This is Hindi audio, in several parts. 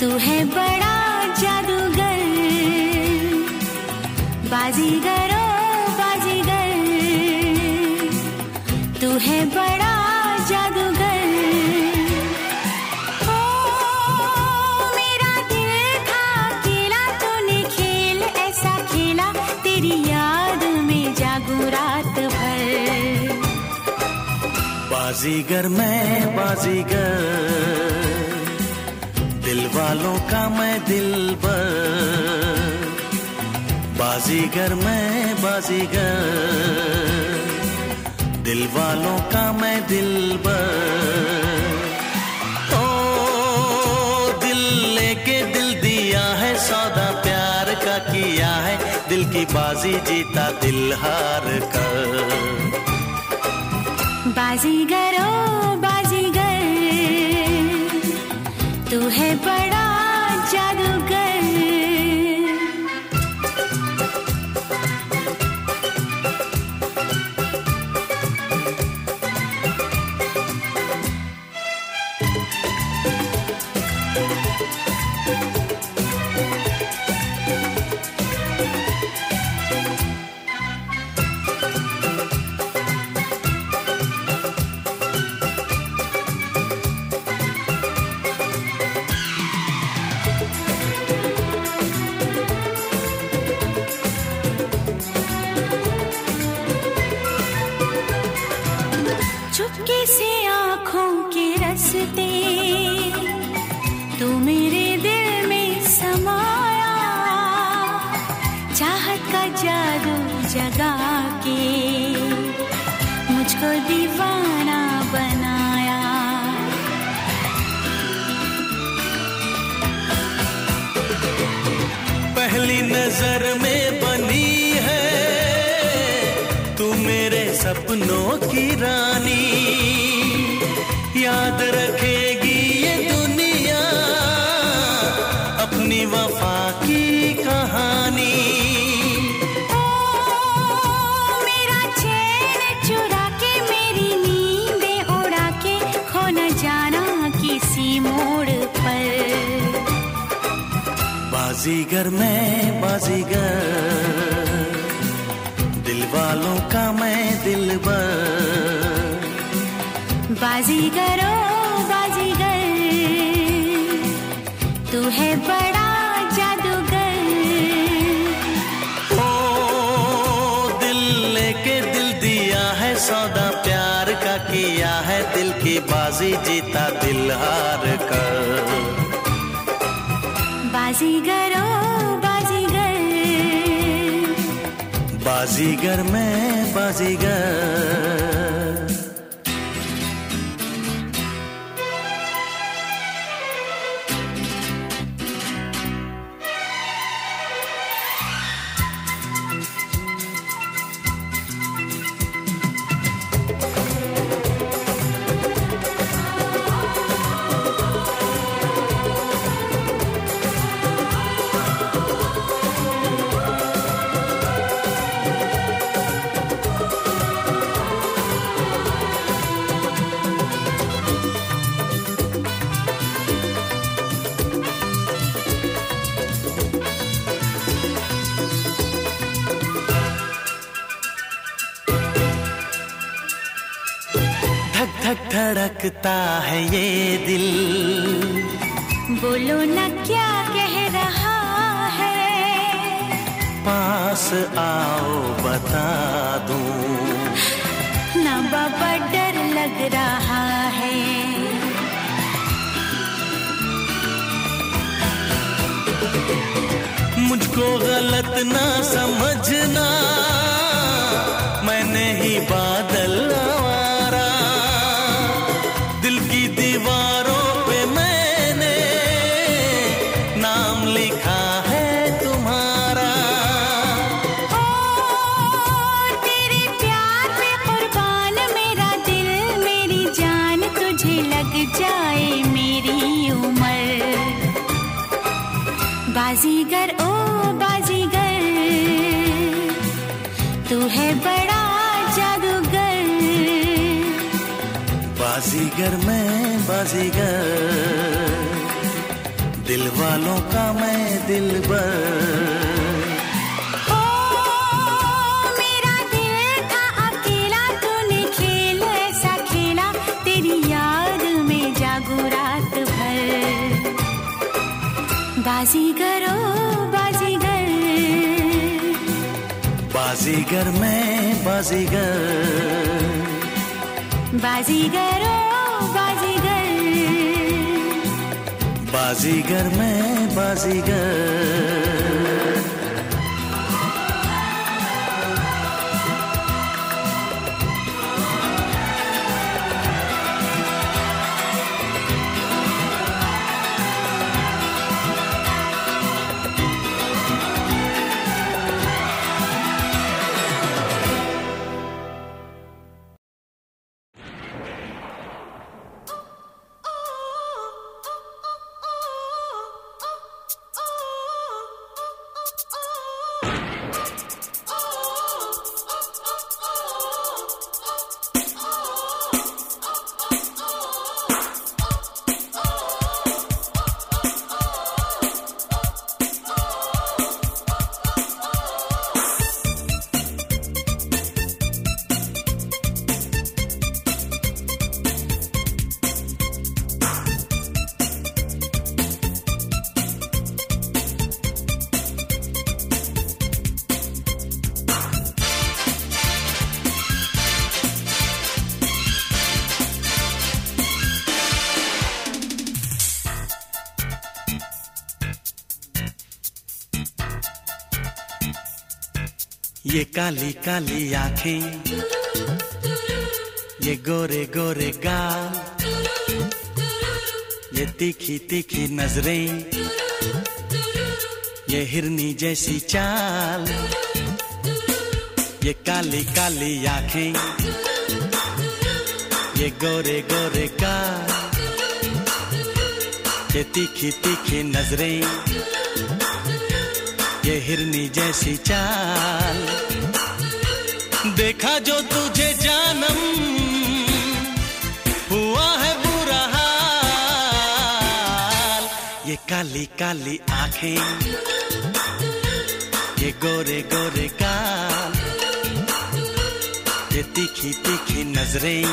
तू है बड़ा जादूगर। बाजीगर बाजीगर। तू है बड़ा जादूगर। मेरा दिल खेल ऐसा खेला, तेरी याद में रात बाजीगर मैं बाजीगर। वालों का मैं दिल बाजीगर मैं बाजीगर। दिल वालों का मैं दिल ओ, दिल लेके दिल दिया है, सौदा प्यार का किया है। दिल की बाजी जीता दिल हार कर। बाजीगर ओ बाजीगर तू है बड़ा नज़र में बनी है। तू मेरे सपनों की रानी। याद रखेगी बाजीगर मैं बाजीगर। दिल वालों का मैं दिल बाजीगर ओ बाजीगर तू है बड़ा जादूगर। ओ दिल लेके दिल दिया है सौदा प्यार का किया है दिल की बाजी जीता दिल हार कर। बाजीगर मैं बाजीगर। तुझे लग जाए मेरी उम्र। बाजीगर, ओ बाजीगर, तू है बड़ा जादूगर। बाजीगर मैं, बाजीगर, दिल वालों का मैं दिल ओ बाजीगर बाजीगर। बाजीगर मैं बाजीगर। बाजीगरो बाजीगर। बाजीगर मैं बाजीगर। काली काली आँखें। ये गोरे गोरे गाल। ये तीखी तीखी नज़रें। ये हिरनी जैसी चाल। ये काली काली आँखें। ये गोरे गोरे गाल। ये तीखी तीखी नज़रें। ये हिरनी जैसी चाल। देखा जो तुझे जानम, हुआ है बुरा हाल। ये काली काली आँखें, ये गोरे गोरे गाल ये तीखी तीखी नज़रें,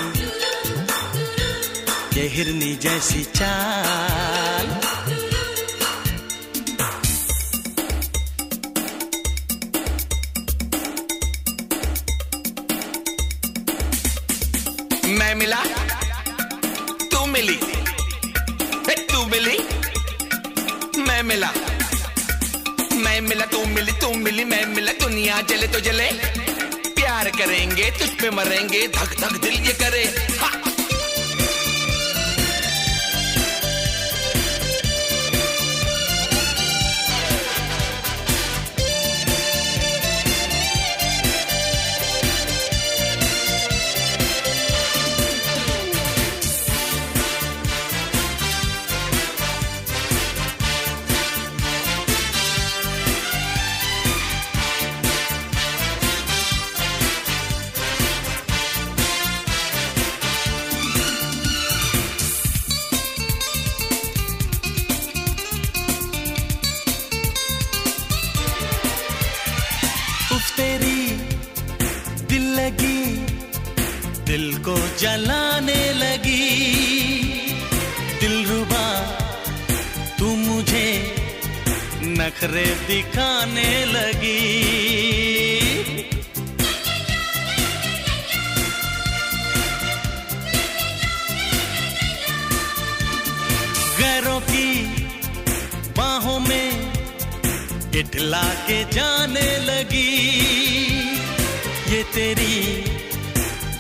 ये हिरनी जैसी चाल। मैं मिला, तू मिली। तू मिली, मैं मिला। मैं मिला, तू मिली तू मिली, मैं मिला। दुनिया जले तो जले, प्यार करेंगे, तुझ पे मरेंगे धक धक दिल ये करे। हा!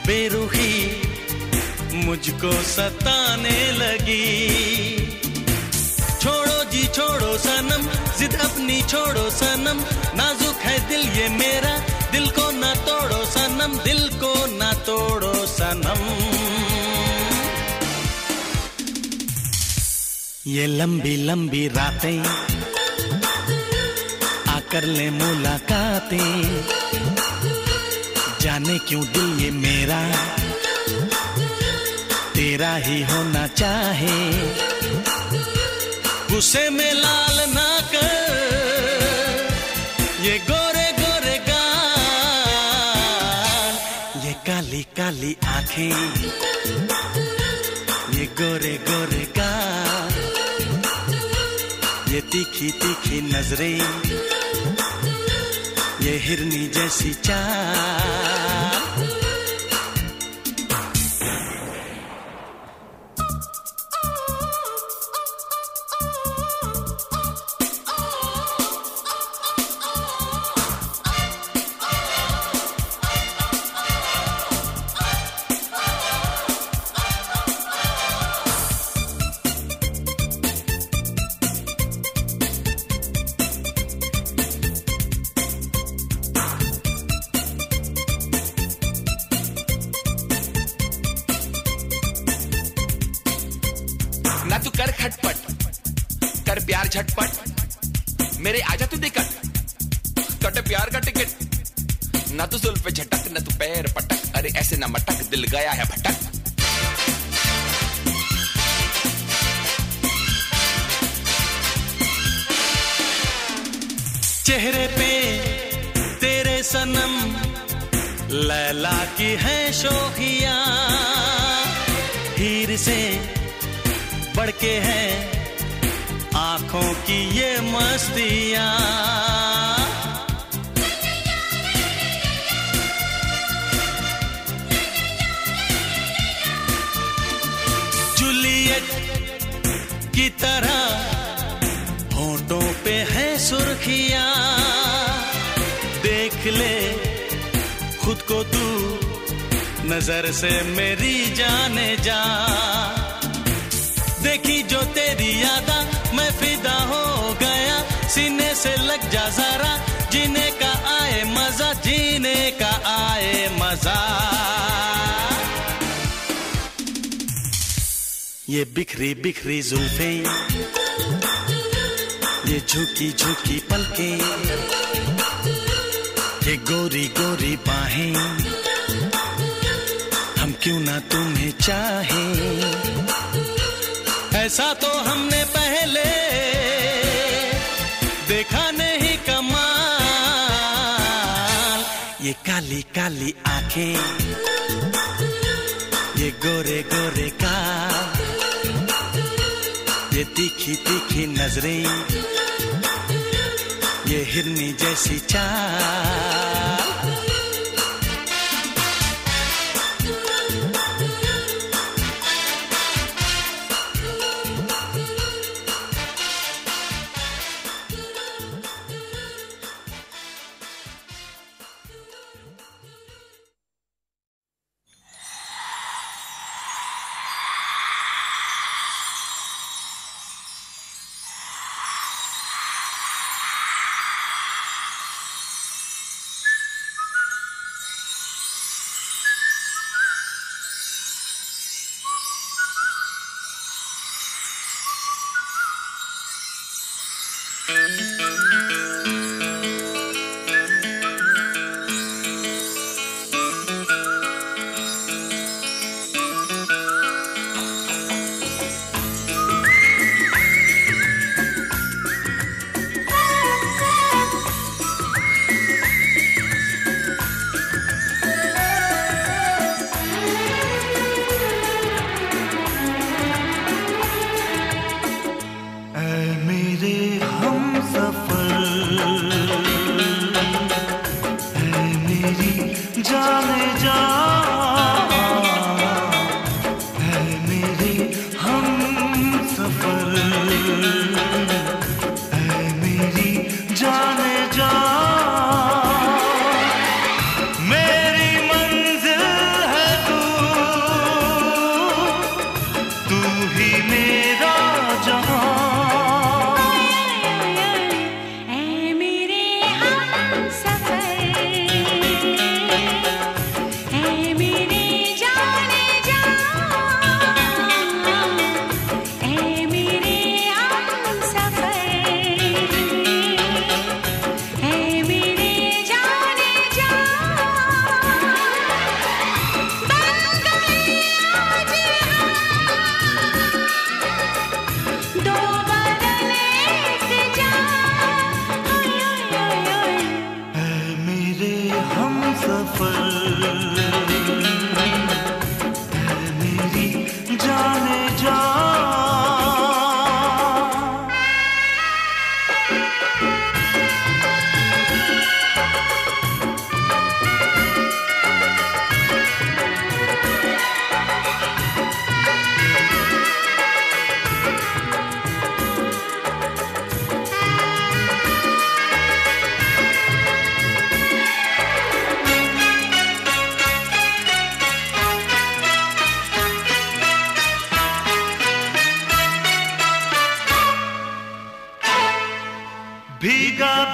बेरुखी मुझको सताने लगी। छोड़ो जी, छोड़ो सनम, जिद अपनी छोड़ो सनम। नाजुक है दिल ये मेरा, दिल को ना तोड़ो सनम, दिल को ना तोड़ो सनम। ये लंबी लंबी रातें आकर ले मुलाकातें। जाने क्यों दिल ये मेरा? तेरा ही होना चाहे। गुस्से में लाल ना कर। ये गोरे गोरे गाल, ये काली काली आँखें। ये गोरे गोरे गाल, ये तीखी तीखी नज़रें। ये हिरनी जैसी चाल। ना तू कर खटपट, कर प्यार झटपट। मेरे आजा तू दिक्कत, कट प्यार का टिकट। ना तू सुल पे झटक, ना तू पैर पटक। अरे ऐसे ना मटक, दिल गया है भटक। चेहरे पे तेरे सनम लैला की है शोखिया। हीर से बढ़ के है आँखों की ये मस्तियाँ। जूलियट की तरह होठों पे है सुर्खियाँ। देख ले, खुद को तू नज़र से मेरी जाने जा। देखी जो तेरी यादा, मैं फिदा हो गया। सीने से लग जा जरा, जीने का आए मज़ा, जीने का आए मज़ा। ये बिखरी बिखरी जुल्फे, ये झुकी झुकी पलके, ये गोरी गोरी बाहें, हम क्यों ना तुम्हें चाहे? ऐसा तो हमने पहले देखा नहीं कमाल। ये काली काली आँखें, ये गोरे गोरे का ये तीखी तीखी नज़रें, ये हिरनी जैसी चाल।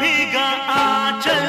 भीगा आंचल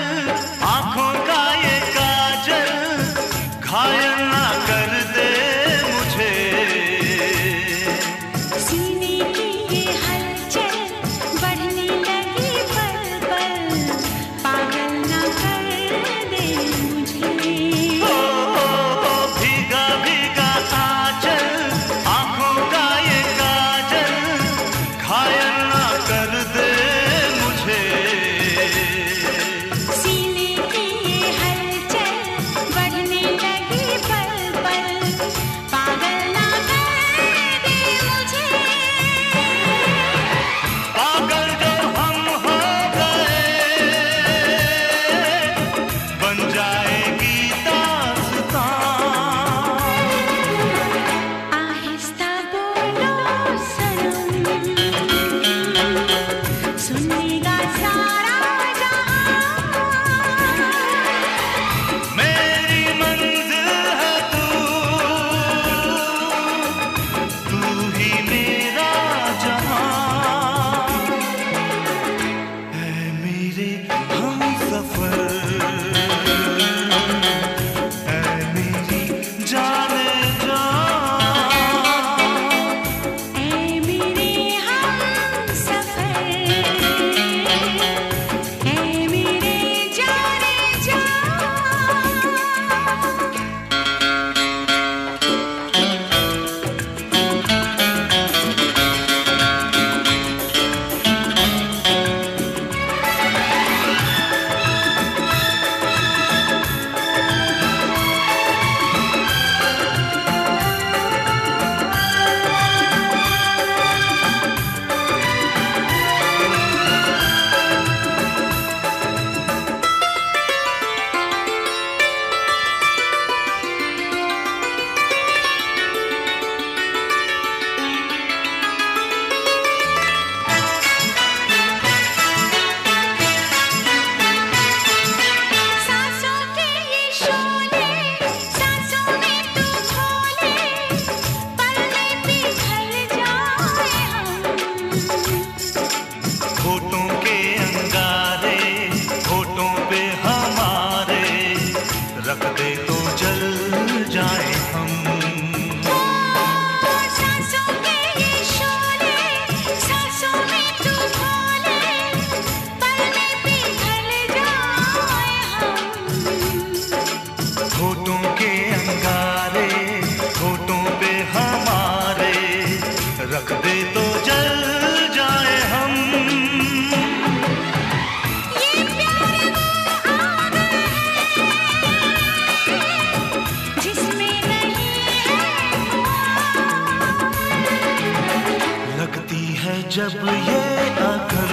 जब ये अखन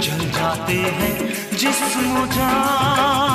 जल जाते हैं जिस जान।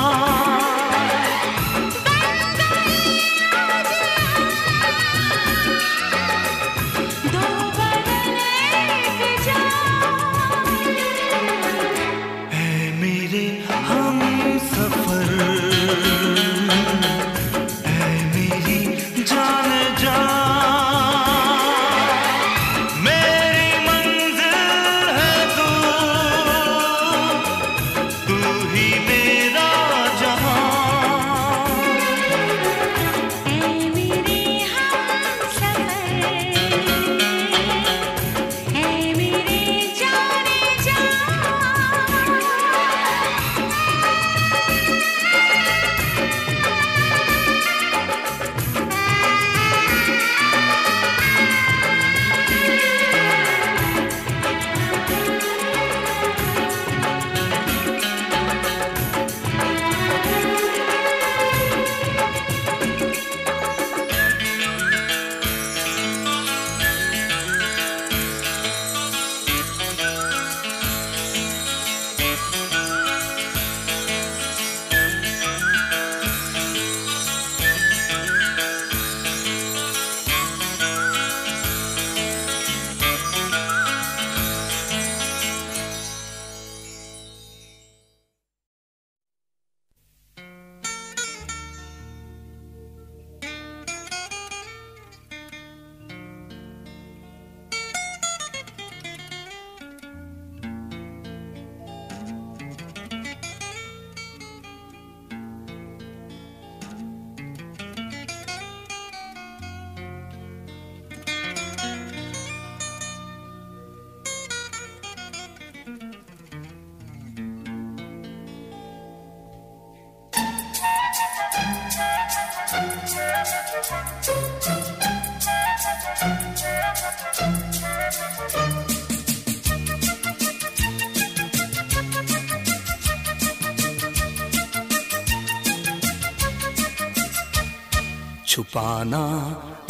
पाना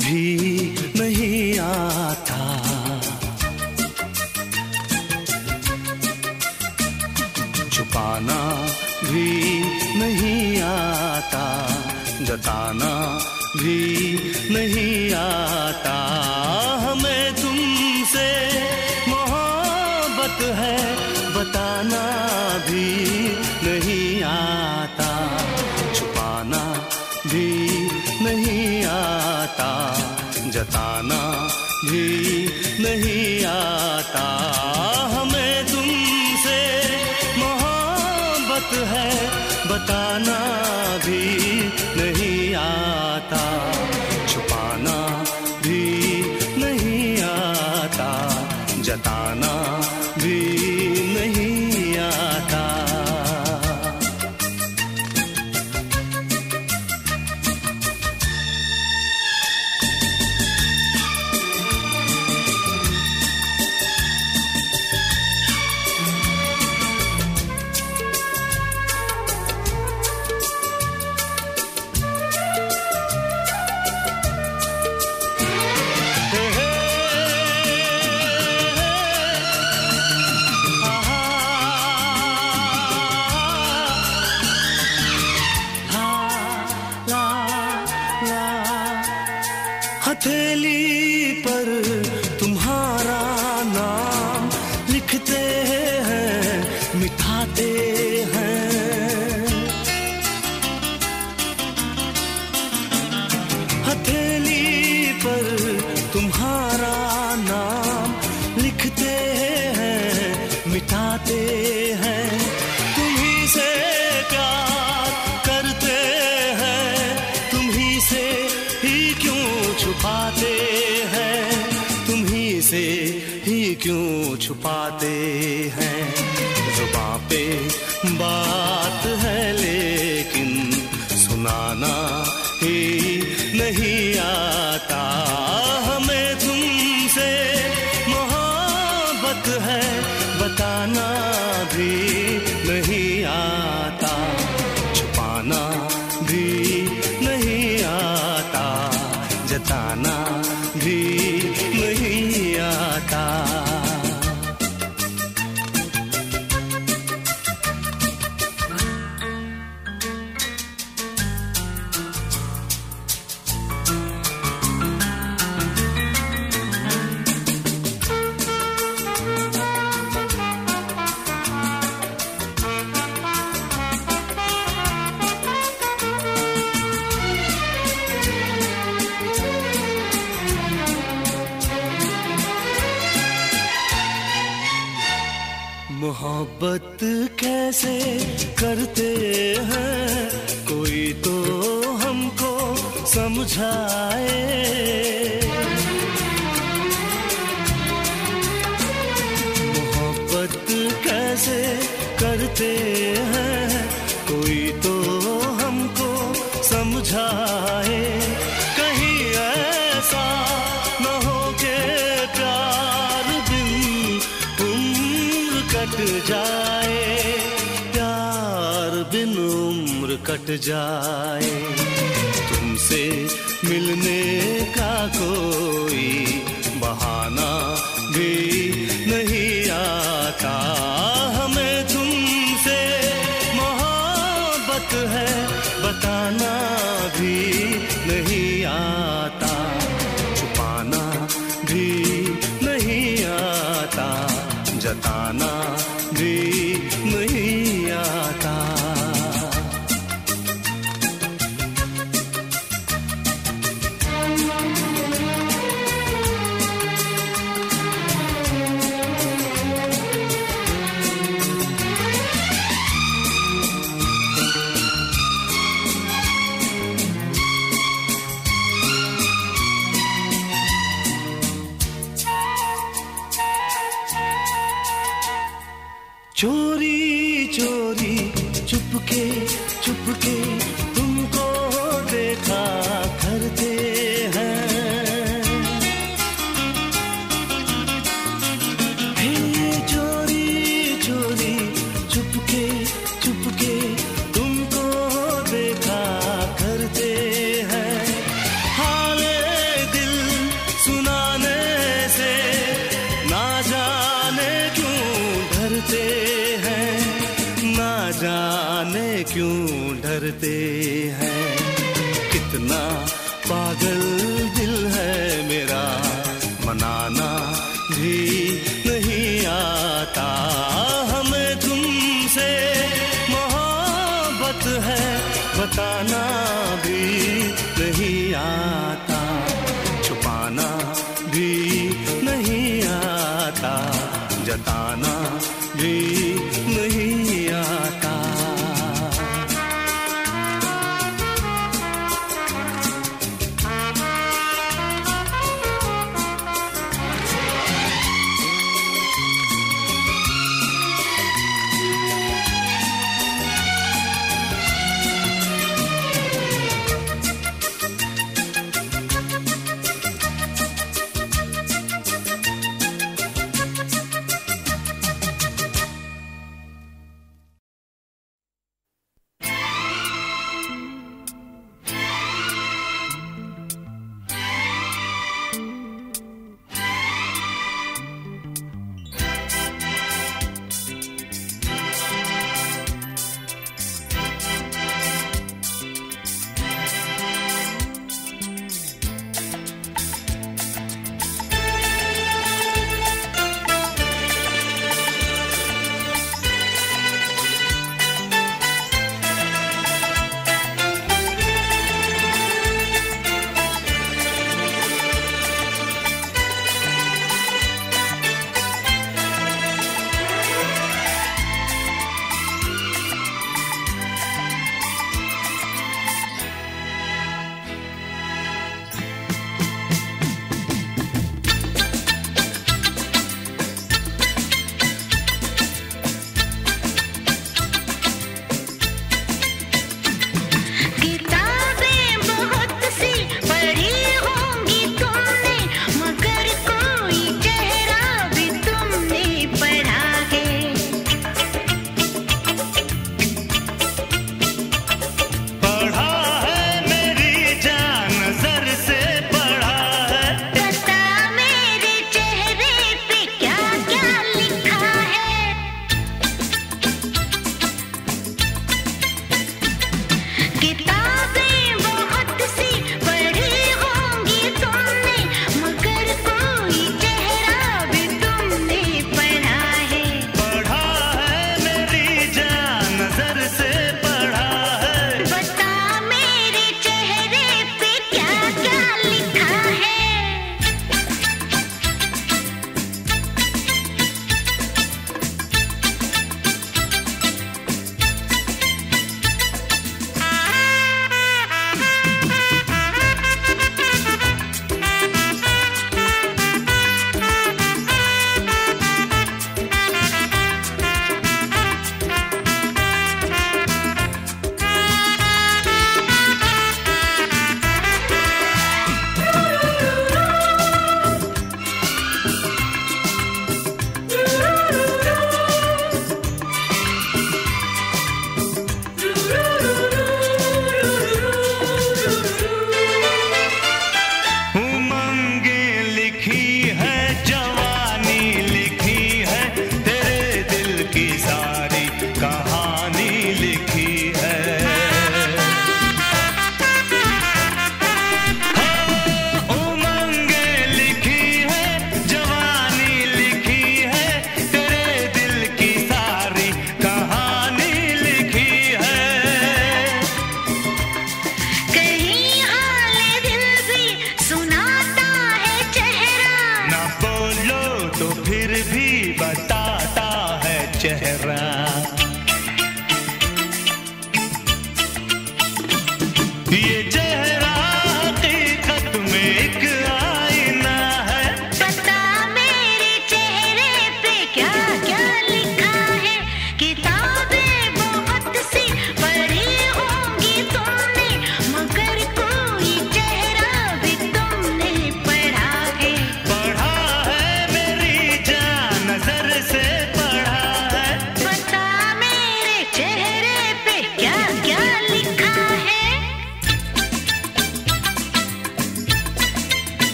भी नहीं आता जताना भी नहीं आता। क्यों छुपाते हैं? जुबा पे बा करते हैं। कोई तो हमको समझाए। मोहब्बत कैसे करते हैं? कोई तो हमको समझाए। कहीं ऐसा हो जाए। बिन उम्र कट जाए। तुमसे मिलने का कोई बहाना क्यों डरते हैं? कितना पागल दिल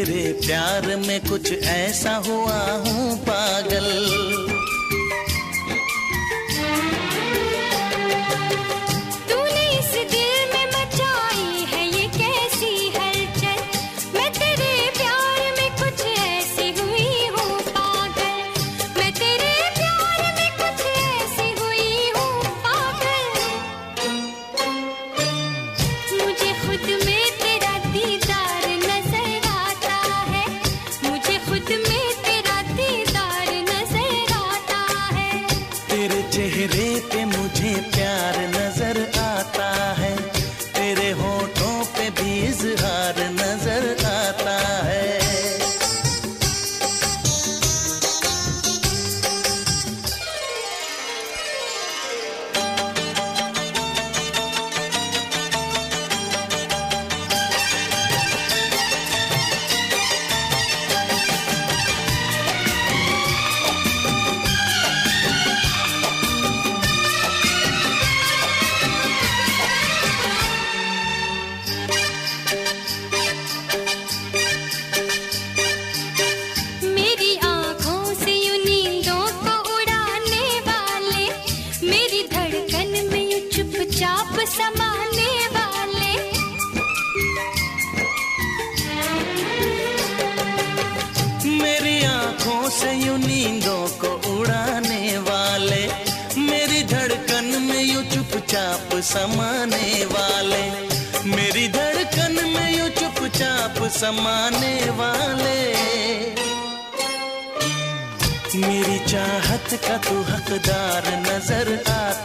तेरे प्यार में कुछ तेरे चेहरे पे मुझे प्यार नज़र आता है तेरे होठों पे भी इजहार मोहब्बत का तू हकदार नज़र आता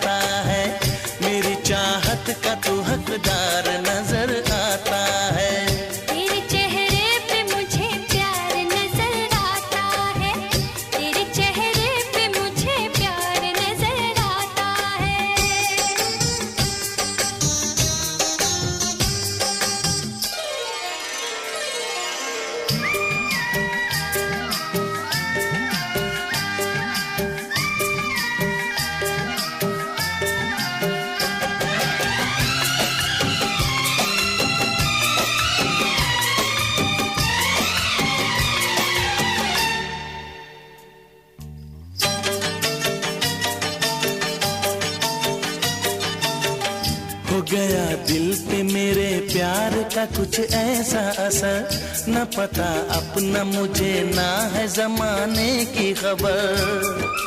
न पता अपना मुझे ना है जमाने की खबर।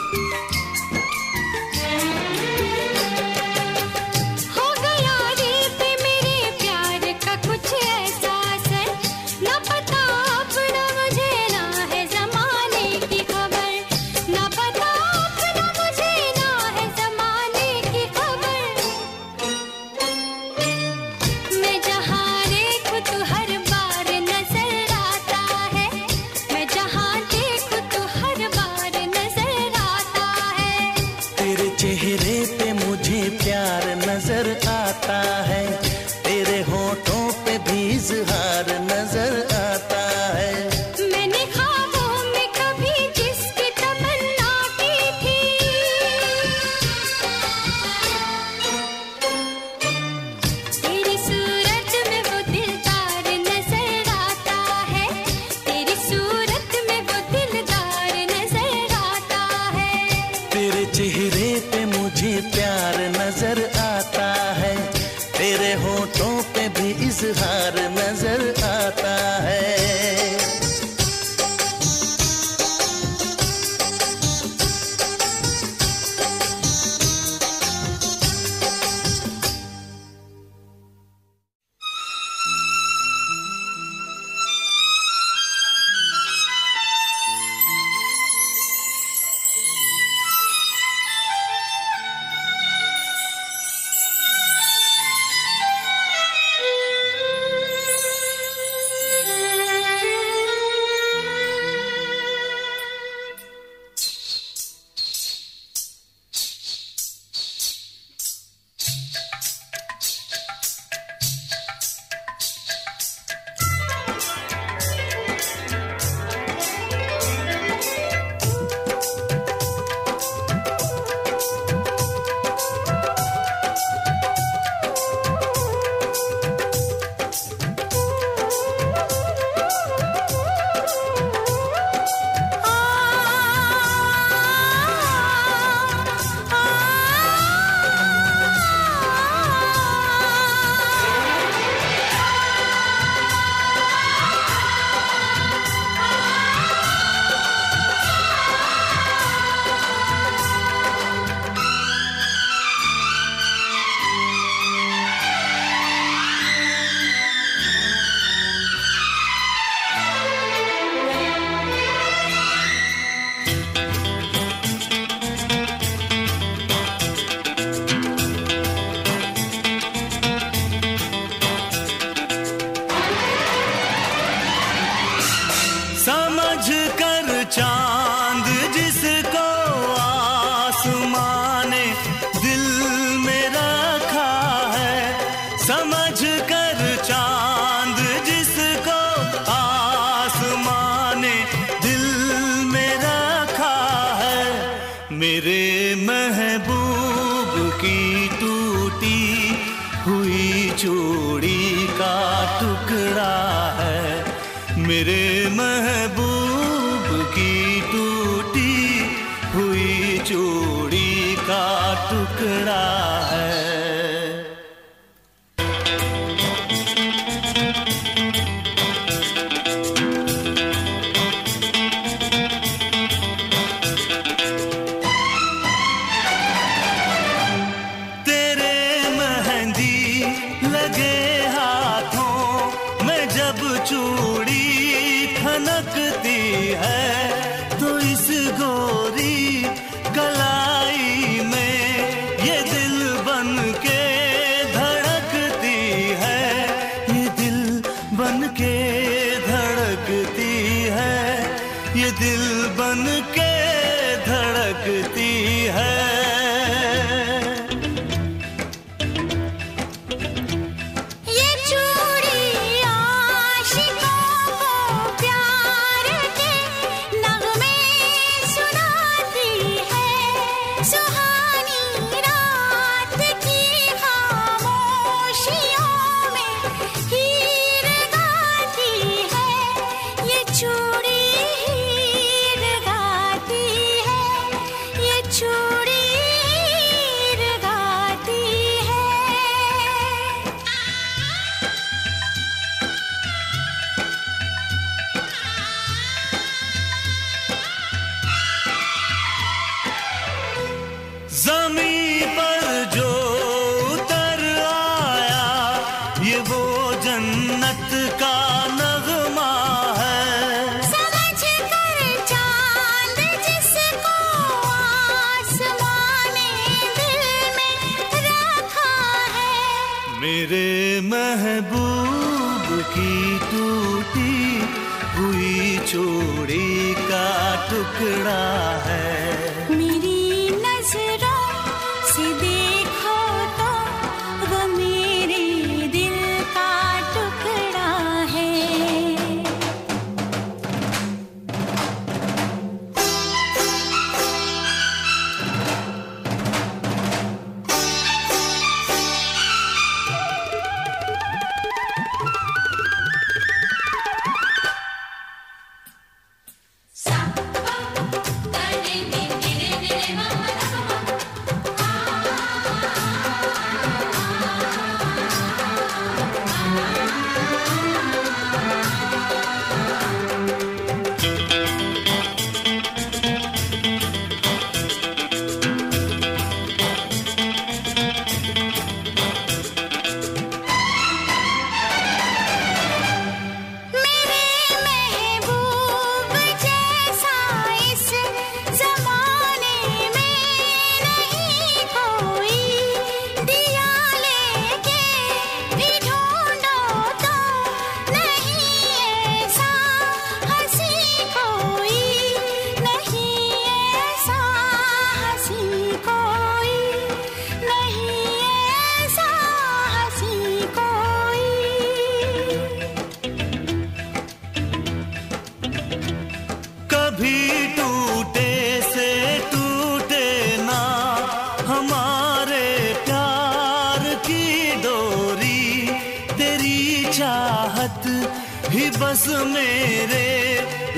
मेरे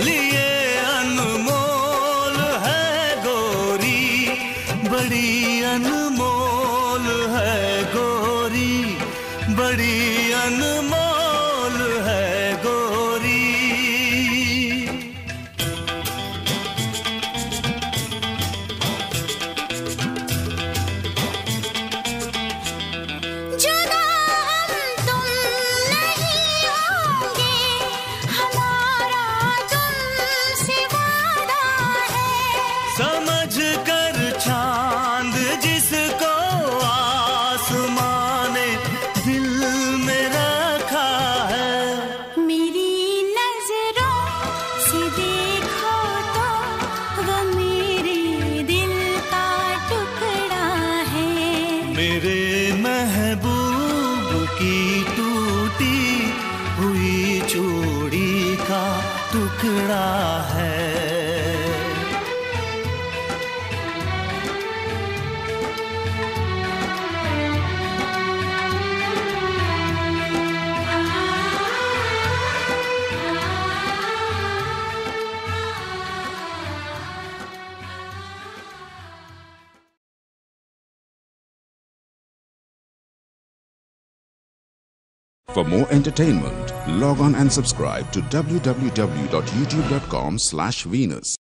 लिए अनमोल है गोरी बड़ी अनमोल है गोरी बड़ी अनमोल log on and subscribe to www.youtube.com slash Venus.